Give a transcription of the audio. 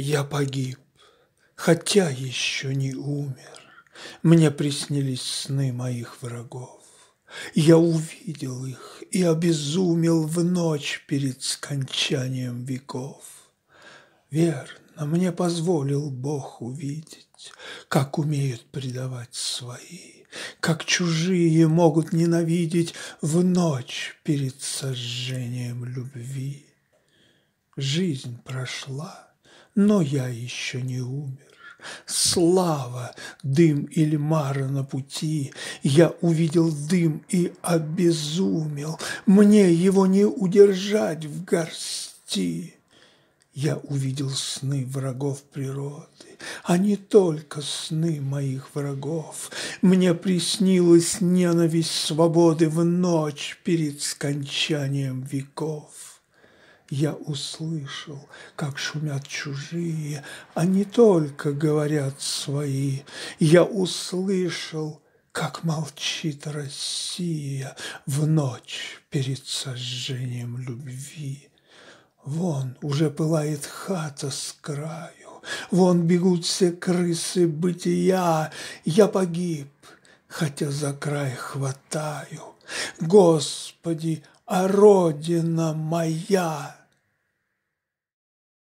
Я погиб, хотя еще не умер. Мне приснились сны моих врагов. Я увидел их и обезумел в ночь перед скончанием веков. Верно, мне позволил Бог увидеть, как умеют предавать свои, как чужие могут ненавидеть в ночь перед сожжением любви. Жизнь прошла, но я еще не умер. Слава, дым Ильмара на пути, Я увидел дым и обезумел, Мне его не удержать в горсти. Я увидел сны врагов природы, А не только сны моих врагов. Мне приснилась ненависть свободы В ночь перед скончанием веков. Я услышал, как шумят чужие, не только говорят свои. Я услышал, как молчит Россия в ночь перед сожжением любви. Вон уже пылает хата с краю, Вон бегут все крысы бытия. Я погиб, хотя за край хватаю. Господи, Родина моя!